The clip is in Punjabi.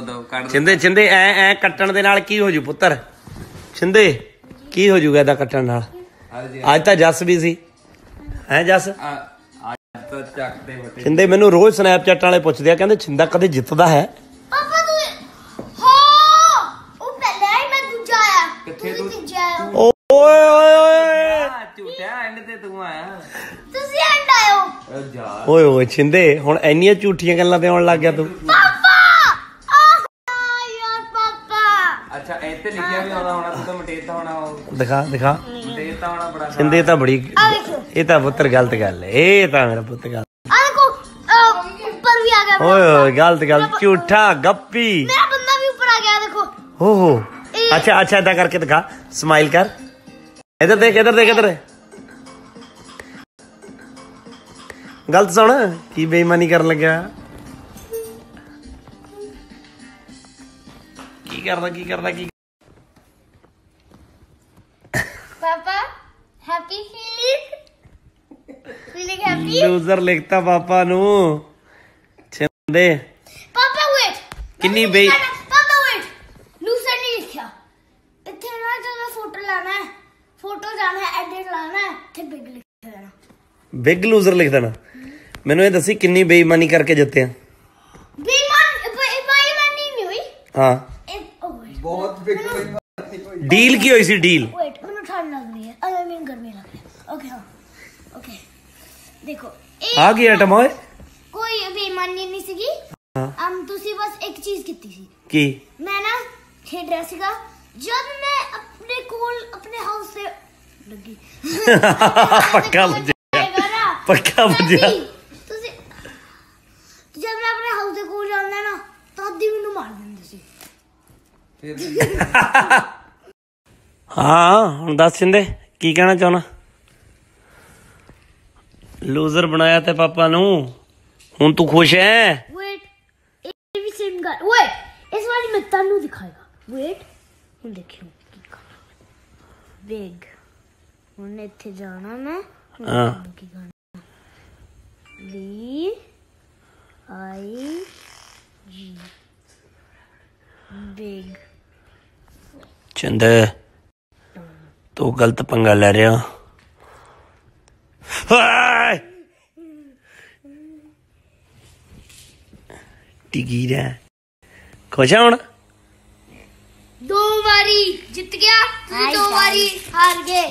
ਦੋ ਕੱਢ ਛਿੰਦੇ ਛਿੰਦੇ ਐ ਐ ਕੱਟਣ ਦੇ ਨਾਲ ਕੀ ਹੋ ਜੂ ਪੁੱਤਰ? ਛਿੰਦੇ ਕੀ ਹੋ ਜੂਗਾ ਇਹਦਾ ਕੱਟਣ ਨਾਲ? ਅੱਜ ਤਾਂ ਜੱਸ ਵੀ ਸੀ। ਹੈ ਜੱਸ? ਆ ਅੱਜ ਤਾਂ ਚੱਕਦੇ ਬਟੇ ਛਿੰਦੇ ਮੈਨੂੰ ਰੋਜ਼ ਸਨੈਪਚੈਟ ਵਾਲੇ ਪੁੱਛਦੇ ਆ ਕਹਿੰਦੇ ਛਿੰਦਾ ਕਦੇ ਜਿੱਤਦਾ ਹੈ? ਪਾਪਾ ਤੂੰ ਹਾਂ! ਉਹ ਪਹਿਲਾਂ ਹੀ ਮੈਂ ਦੂਜਾ ਆਇਆ। ਕਿੱਥੇ ਤੁਸੀਂ ਤੂੰ? ਤੀਜਾ ਆਏ ਹੋ। ਓਏ ਓਏ ਓਏ! ਆ ਝੂਠਿਆ ਐਂਡ ਤੇ ਤੂੰ ਆਇਆ। ਤੁਸੀਂ ਐਂਡ ਆਏ ਹੋ ਓ ਜਾ ਓਏ ਓਏ ਛਿੰਦੇ ਹੁਣ ਇੰਨੀਆਂ ਝੂਠੀਆਂ ਗੱਲਾਂ ਤੇ ਆਉਣ ਲੱਗ ਗਿਆ ਤੂੰ ਪਾਪਾ ਆਹ ਯਾਰ ਪਾਪਾ ਅੱਛਾ ਇੱਥੇ ਲਿਖਿਆ ਵੀ ਆਉਂਦਾ ਹੋਣਾ ਤੂੰ ਤਾਂ ਮਟੇਤਾ ਹੋਣਾ ਉਹ। ਦਿਖਾ ਦਿਖਾ। ਮਟੇਤਾ ਹੋਣਾ ਬੜਾ ਛਿੰਦੇ ਤਾਂ ਬੜੀ ਆ ਦੇਖੋ ਇਹ ਤਾਂ ਪੁੱਤਰ ਗਲਤ ਗੱਲ ਹੈ ਇਹ ਤਾਂ ਮੇਰਾ ਪੁੱਤ ਗੱਲ ਆ ਦੇਖੋ ਅਹ, ਉੱਪਰ ਵੀ ਆ ਗਿਆ ਓਏ ਓਏ ਗਲਤ ਗੱਲ ਝੂਠਾ ਗੱਪੀ। ਮੇਰਾ ਬੰਦਾ ਵੀ ਉੱਪਰ ਆ ਗਿਆ ਦੇਖੋ। ਹੋ ਹੋ। ਅੱਛਾ ਅੱਛਾ ਇਦਾਂ ਕਰਕੇ ਦਿਖਾ। ਸਮਾਈਲ ਕਰ। ਇਧਰ ਦੇਖ ਇਧਰ ਦੇਖ ਇਧਰ। ਗਲਤ ਸੁਣ ਕੀ ਬੇਈਮਾਨੀ ਕਰਨ ਲੱਗਿਆ। ਕਰਦਾ ਕੀ ਕਰਦਾ ਕੀ ਪਾਪਾ happy feeling feeling happy loser ਲਿਖਤਾ ਪਾਪਾ ਨੂੰ। ਛਿੰਦੇ ਪਾਪਾ ਵੇਟ ਕਿੰਨੀ ਬੇ- ਪਾਪਾ ਵੇਟ ਲੂਸਰ ਨਹੀਂ ਲਿਖਿਆ। ਇੱਥੇ ਨਾ ਜਦੋਂ ਫੋਟੋ ਲਾਣਾ ਹੈ ਫੋਟੋ ਜਾਣਾ ਹੈ ਐਡਿਟ ਲਾਣਾ ਹੈ ਤੇ ਬਿਗ ਲਿਖ ਦੇਣਾ ਬਿਗ ਲੂਜ਼ਰ ਲਿਖ ਦੇਣਾ ਮੈਨੂੰ ਇਹ ਦੱਸੀ ਕਿੰਨੀ ਬੇਈਮਾਨੀ ਕਰਕੇ ਜਿੱਤੇ ਆ ਬੇਈਮਾਨ ਬੇਈਮਾਨੀ ਨਹੀਂ ਹੋਈ। ਹਾਂ। ਬਹੁਤ ਬਿਗ ਡੀਲ ਕੀ ਹੋਈ ਸੀ? ਡੀਲ ਵੇਟ ਮੈਨੂੰ ਠੰਡ ਲੱਗ ਰਹੀ ਹੈ। ਅਰੇ ਮੈਨੂੰ ਗਰਮੀ ਲੱਗ ਰਹੀ ਹੈ। ਓਕੇ ਹਾਂ। ਓਕੇ ਦੇਖੋ ਆ ਕੀ ਆਟਮ ਓਏ? ਕੋਈ ਬੇਈਮਾਨੀ ਨਹੀਂ ਸੀਗੀ। ਹਾਂ। ਅਮ ਤੁਸੀਂ ਬਸ ਇੱਕ ਚੀਜ਼ ਕੀਤੀ ਸੀ। ਕੀ? ਮੈਂ ਨਾ ਖੇਡ ਰਿਹਾ ਸੀਗਾ। ਜਦ ਮੈਂ ਆਪਣੇ ਕੋਲ ਆਪਣੇ ਹਾਊਸ ਤੇ ਲੱਗੀ। ਪੱਕਾ ਵੱਜਿਆ ਪੱਕਾ ਵੱਜਿਆ ਤੁਸੀਂ ਜਦ ਮੈਂ ਆਪਣੇ ਹਾਊਸ ਦੇ ਕੋਲ ਜਾਂਦਾ ਨਾ ਤਾਂ ਦੀ ਮੈਨੂੰ ਮਾਰ ਦਿੰਦੇ ਸੀ। ਹਾਂ ਹੁਣ ਦੱਸ ਸਿੰਦੇ ਕੀ ਕਹਿਣਾ ਚਾਹਣਾ ਲੂਜ਼ਰ ਬਣਾਇਆ ਤੇ ਪਾਪਾ ਨੂੰ ਹੁਣ ਤੂੰ ਖੁਸ਼ ਹੈ ਵੇਟ ਇਹ ਵੀ ਸੇਮ ਗੱਲ ਵੇਟ ਇਸ ਵਾਰੀ ਮੈਂ ਤੁਹਾਨੂੰ ਦਿਖਾਏਗਾ ਵੇਟ ਹੁਣ ਦੇਖਿਓ ਕੀ ਕਰਨਾ ਬਿਗ ਹੁਣ ਇੱਥੇ ਜਾਣਾ ਮੈਂ ਹੁਣ ਹਾਂ। ਤੁਹਾਨੂੰ ਕੀ ਕਰਨਾ ਬੀ ਆਈ ਜੀ ਬਿਗ ਚਿੰਦੇ ਤੂੰ ਗਲਤ ਪੰਗਾ ਲੈ ਰਿਹਾ। ਹਾਏ! ਟਿਕੀ ਰਿਹਾ। ਖੁਸ਼ ਆ ਹੁਣ? ਦੋ ਵਾਰੀ ਜਿੱਤ ਗਿਆ ਤੁਸੀਂ ਦੋ ਵਾਰੀ ਹਾਰ ਗਏ।